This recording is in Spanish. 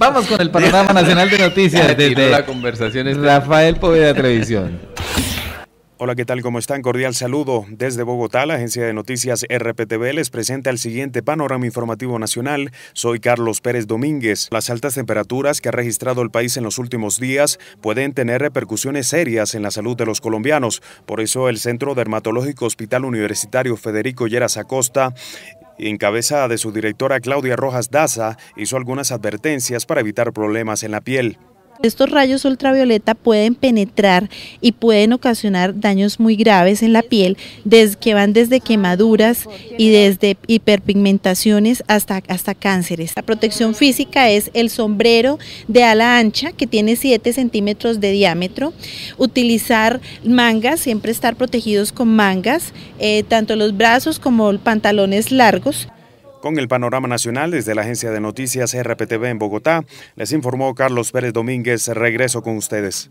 Vamos con el panorama nacional de noticias desde la conversación Rafael Poveda Televisión. Hola, ¿qué tal? ¿Cómo están? Cordial saludo. Desde Bogotá, la agencia de noticias RPTV les presenta el siguiente panorama informativo nacional. Soy Carlos Pérez Domínguez. Las altas temperaturas que ha registrado el país en los últimos días pueden tener repercusiones serias en la salud de los colombianos. Por eso, el Centro Dermatológico Hospital Universitario Federico Lleras Acosta en cabeza de su directora Claudia Rojas Daza, hizo algunas advertencias para evitar problemas en la piel. Estos rayos ultravioleta pueden penetrar y pueden ocasionar daños muy graves en la piel, desde, que van desde quemaduras y desde hiperpigmentaciones hasta, hasta cánceres. La protección física es el sombrero de ala ancha que tiene 7 centímetros de diámetro, utilizar mangas, siempre estar protegidos con mangas, eh, tanto los brazos como pantalones largos. Con el panorama nacional desde la agencia de noticias RPTV en Bogotá, les informó Carlos Pérez Domínguez. Regreso con ustedes.